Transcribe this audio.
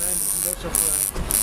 Nein, das ist ein deutscher Verein.